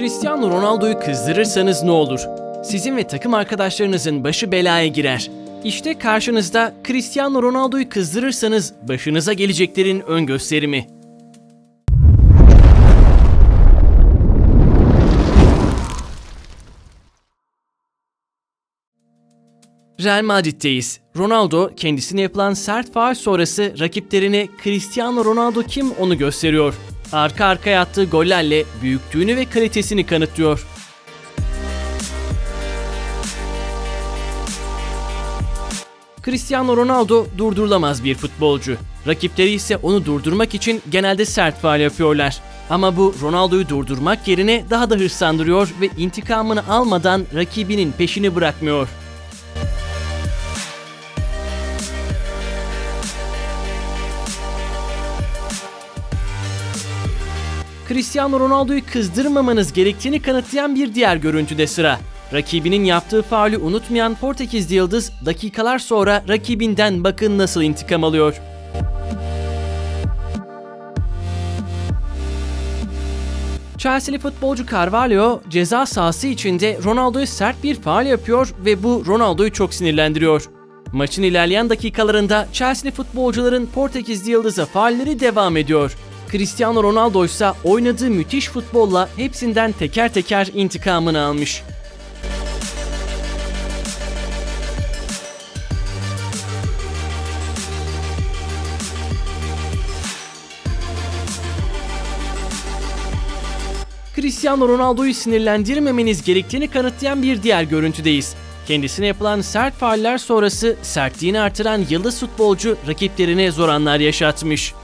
Cristiano Ronaldo'yu kızdırırsanız ne olur? Sizin ve takım arkadaşlarınızın başı belaya girer. İşte karşınızda Cristiano Ronaldo'yu kızdırırsanız başınıza geleceklerin ön gösterimi. Real Madrid'deyiz. Ronaldo kendisine yapılan sert faal sonrası rakiplerine Cristiano Ronaldo kim onu gösteriyor. Arka arkaya attığı gollerle büyüklüğünü ve kalitesini kanıtlıyor. Cristiano Ronaldo durdurulamaz bir futbolcu. Rakipleri ise onu durdurmak için genelde sert faal yapıyorlar. Ama bu Ronaldo'yu durdurmak yerine daha da hırslandırıyor ve intikamını almadan rakibinin peşini bırakmıyor. Cristiano Ronaldo'yu kızdırmamanız gerektiğini kanıtlayan bir diğer görüntüde sıra. Rakibinin yaptığı faulü unutmayan Portekizli Yıldız dakikalar sonra rakibinden bakın nasıl intikam alıyor. Chelsea'li futbolcu Carvalho ceza sahası içinde Ronaldo'ya sert bir faal yapıyor ve bu Ronaldo'yu çok sinirlendiriyor. Maçın ilerleyen dakikalarında Chelsea'li futbolcuların Portekizli Yıldız'a faalleri devam ediyor. Cristiano Ronaldo ise oynadığı müthiş futbolla hepsinden teker teker intikamını almış. Cristiano Ronaldo'yu sinirlendirmemeniz gerektiğini kanıtlayan bir diğer görüntüdeyiz. Kendisine yapılan sert fauller sonrası sertliğini artıran yıldız futbolcu rakiplerine zor anlar yaşatmış.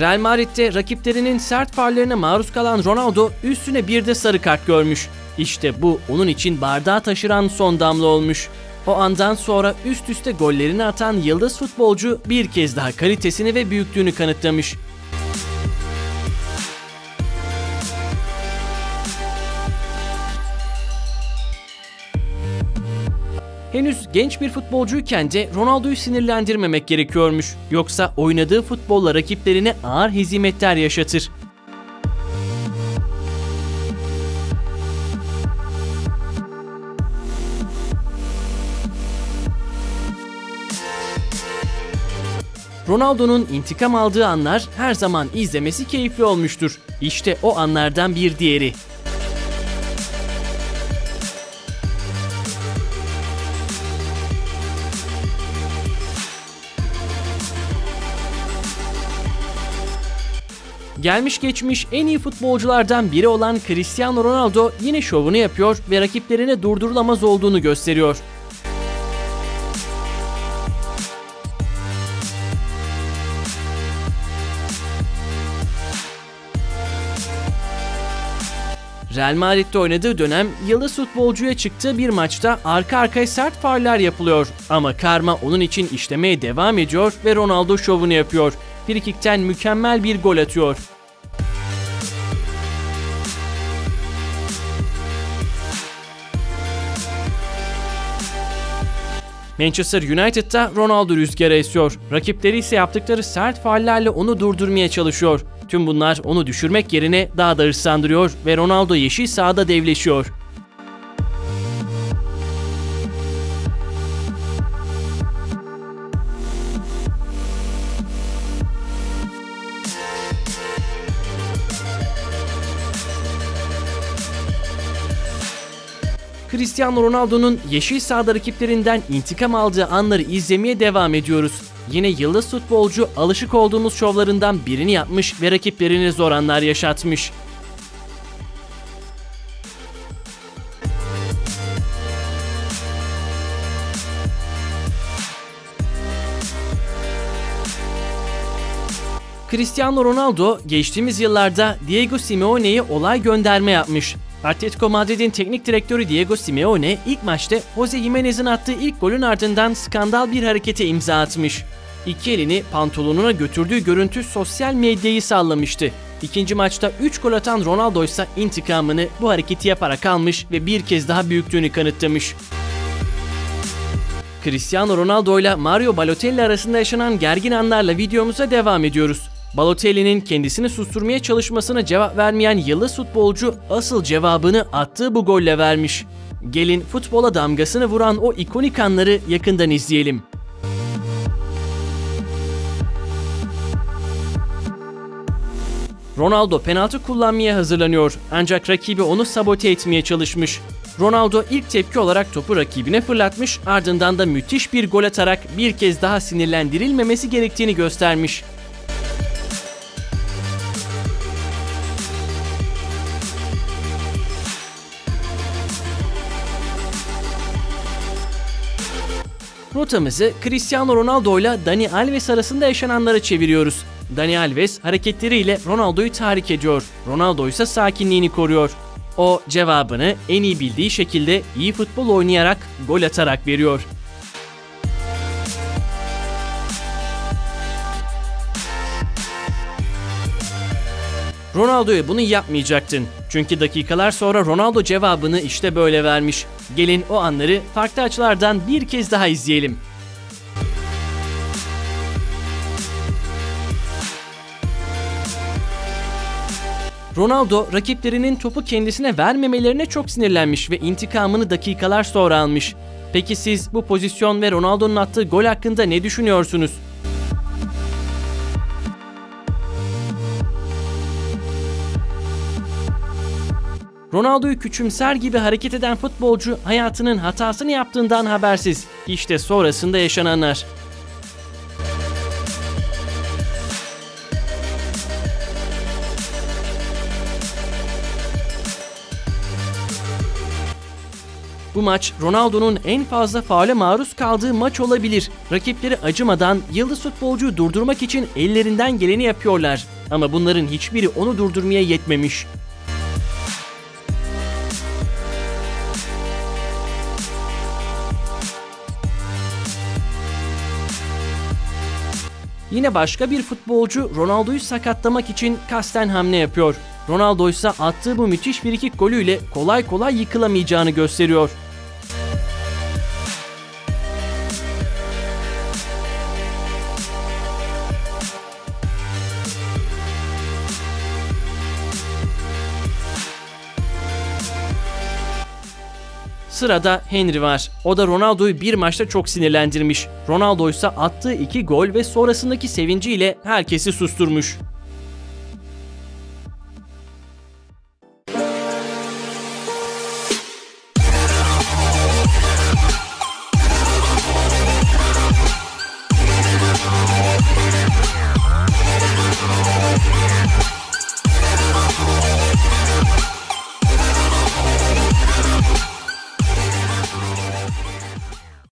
Real Madrid'de rakiplerinin sert faullerine maruz kalan Ronaldo üstüne bir de sarı kart görmüş. İşte bu onun için bardağı taşıran son damla olmuş. O andan sonra üst üste gollerini atan yıldız futbolcu bir kez daha kalitesini ve büyüklüğünü kanıtlamış. Henüz genç bir futbolcuyken de Ronaldo'yu sinirlendirmemek gerekiyormuş. Yoksa oynadığı futbolla rakiplerine ağır hezimetler yaşatır. Ronaldo'nun intikam aldığı anlar her zaman izlemesi keyifli olmuştur. İşte o anlardan bir diğeri. Gelmiş geçmiş en iyi futbolculardan biri olan Cristiano Ronaldo yine şovunu yapıyor ve rakiplerine durdurulamaz olduğunu gösteriyor. Real Madrid'de oynadığı dönem yıldız futbolcuya çıktığı bir maçta arka arkaya sert fauller yapılıyor. Ama karma onun için işlemeye devam ediyor ve Ronaldo şovunu yapıyor. Frikikten mükemmel bir gol atıyor. Manchester United'da Ronaldo rüzgara esiyor. Rakipleri ise yaptıkları sert faullerle onu durdurmaya çalışıyor. Tüm bunlar onu düşürmek yerine daha da hırslandırıyor ve Ronaldo yeşil sahada devleşiyor. Cristiano Ronaldo'nun yeşil sahada rakiplerinden intikam aldığı anları izlemeye devam ediyoruz. Yine yıldız futbolcu alışık olduğumuz şovlarından birini yapmış ve rakiplerini zor anlar yaşatmış. Cristiano Ronaldo geçtiğimiz yıllarda Diego Simeone'ye olay gönderme yapmış. Atletico Madrid'in teknik direktörü Diego Simeone ilk maçta Jose Jimenez'in attığı ilk golün ardından skandal bir harekete imza atmış. İki elini pantolonuna götürdüğü görüntü sosyal medyayı sallamıştı. İkinci maçta 3 gol atan Ronaldo ise intikamını bu hareketi yaparak almış ve bir kez daha büyüklüğünü kanıtlamış. Cristiano Ronaldo ile Mario Balotelli arasında yaşanan gergin anlarla videomuza devam ediyoruz. Balotelli'nin kendisini susturmaya çalışmasına cevap vermeyen yıldız futbolcu asıl cevabını attığı bu golle vermiş. Gelin futbola damgasını vuran o ikonik anları yakından izleyelim. Ronaldo penaltı kullanmaya hazırlanıyor ancak rakibi onu sabote etmeye çalışmış. Ronaldo ilk tepki olarak topu rakibine fırlatmış ardından da müthiş bir gol atarak bir kez daha sinirlendirilmemesi gerektiğini göstermiş. Rotamızı Cristiano Ronaldo ile Dani Alves arasında yaşananlara çeviriyoruz. Dani Alves hareketleriyle Ronaldo'yu tahrik ediyor. Ronaldo ise sakinliğini koruyor. O cevabını en iyi bildiği şekilde iyi futbol oynayarak, gol atarak veriyor. Ronaldo'ya bunu yapmayacaktın. Çünkü dakikalar sonra Ronaldo cevabını işte böyle vermiş. Gelin o anları farklı açılardan bir kez daha izleyelim. Ronaldo rakiplerinin topu kendisine vermemelerine çok sinirlenmiş ve intikamını dakikalar sonra almış. Peki siz bu pozisyon ve Ronaldo'nun attığı gol hakkında ne düşünüyorsunuz? Ronaldo'yu küçümser gibi hareket eden futbolcu hayatının hatasını yaptığından habersiz. İşte sonrasında yaşananlar. Bu maç Ronaldo'nun en fazla faale maruz kaldığı maç olabilir. Rakipleri acımadan yıldız futbolcuyu durdurmak için ellerinden geleni yapıyorlar. Ama bunların hiçbiri onu durdurmaya yetmemiş. Yine başka bir futbolcu Ronaldo'yu sakatlamak için kasten hamle yapıyor. Ronaldo ise attığı bu müthiş frikik golüyle kolay kolay yıkılamayacağını gösteriyor. Sırada Henry var. O da Ronaldo'yu bir maçta çok sinirlendirmiş. Ronaldo ise attığı iki gol ve sonrasındaki sevinciyle herkesi susturmuş.